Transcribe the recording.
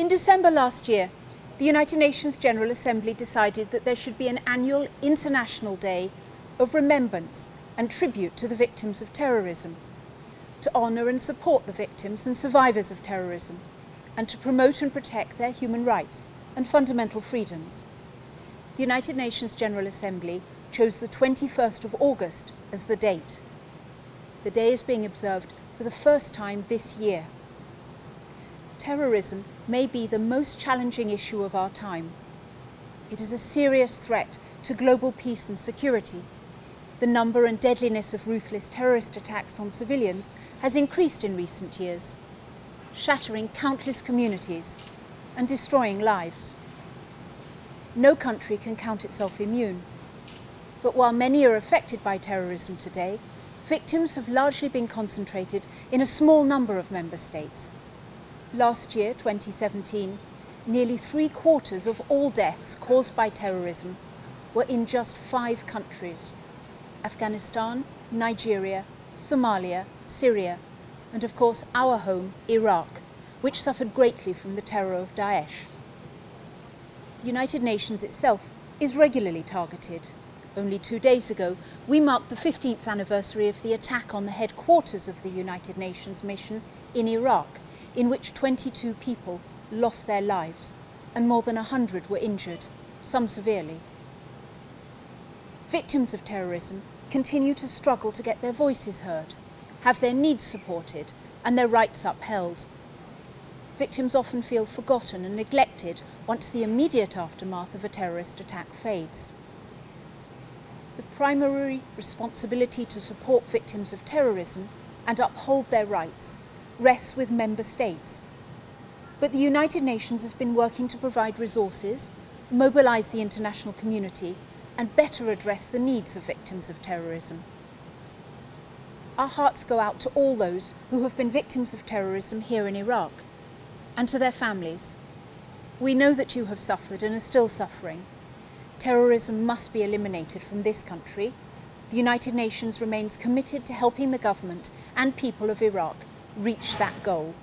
In December last year, the United Nations General Assembly decided that there should be an annual International Day of remembrance and tribute to the victims of terrorism, to honour and support the victims and survivors of terrorism, and to promote and protect their human rights and fundamental freedoms. The United Nations General Assembly chose the 21st of August as the date. The day is being observed for the first time this year. Terrorism may be the most challenging issue of our time. It is a serious threat to global peace and security. The number and deadliness of ruthless terrorist attacks on civilians has increased in recent years, shattering countless communities and destroying lives. No country can count itself immune. But while many are affected by terrorism today, victims have largely been concentrated in a small number of member states. Last year, 2017, nearly three quarters of all deaths caused by terrorism were in just five countries Afghanistan, Nigeria, Somalia, Syria, and of course our home, Iraq, which suffered greatly from the terror of Daesh. The United Nations itself is regularly targeted. Only two days ago, we marked the 15th anniversary of the attack on the headquarters of the United Nations mission in Iraq in which 22 people lost their lives and more than 100 were injured, some severely. Victims of terrorism continue to struggle to get their voices heard, have their needs supported and their rights upheld. Victims often feel forgotten and neglected once the immediate aftermath of a terrorist attack fades. The primary responsibility to support victims of terrorism and uphold their rights rests with member states. But the United Nations has been working to provide resources, mobilise the international community and better address the needs of victims of terrorism. Our hearts go out to all those who have been victims of terrorism here in Iraq and to their families. We know that you have suffered and are still suffering. Terrorism must be eliminated from this country. The United Nations remains committed to helping the government and people of Iraq reach that goal.